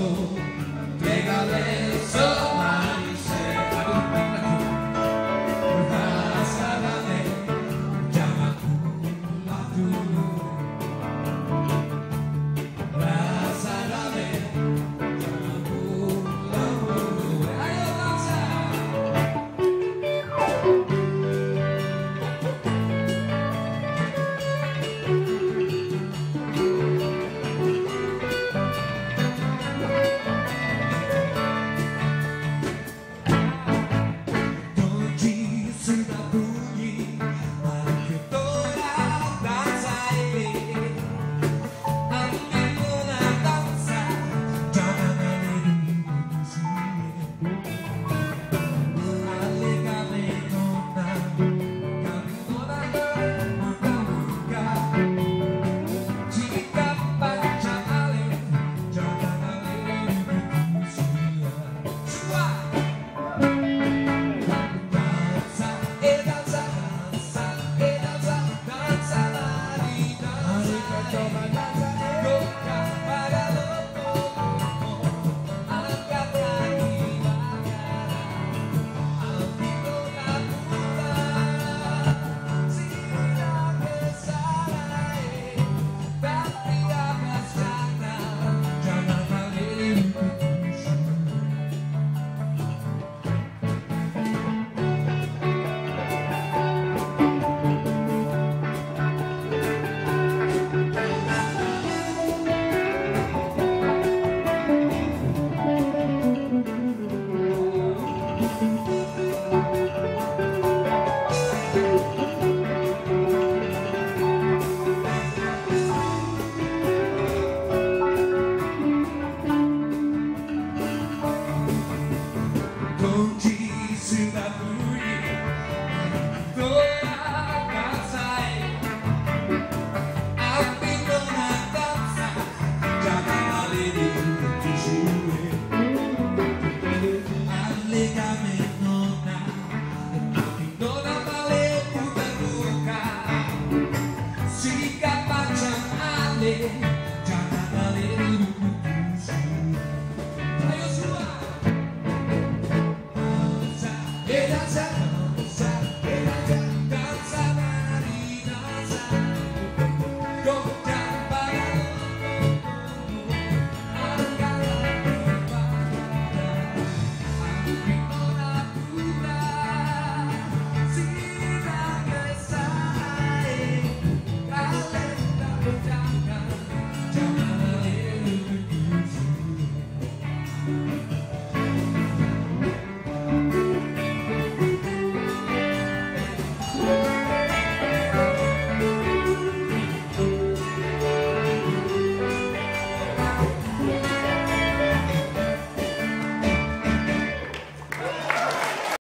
yeah.